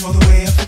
you all the way up.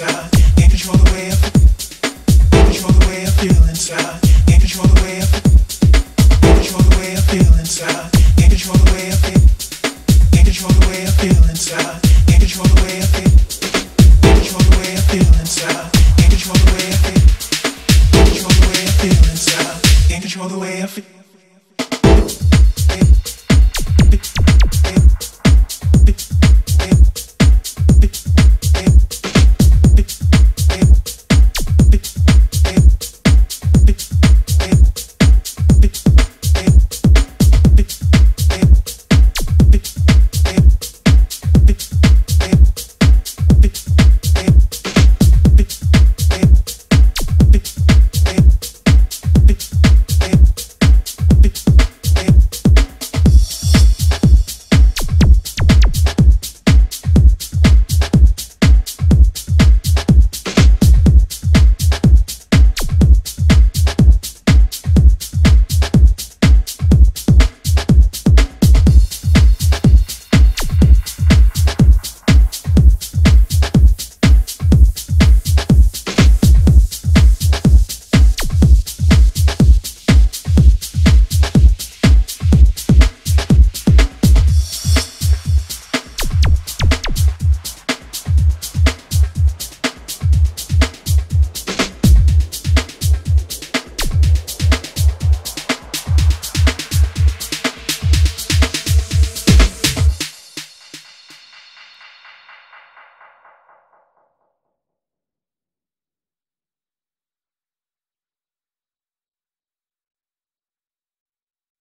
side.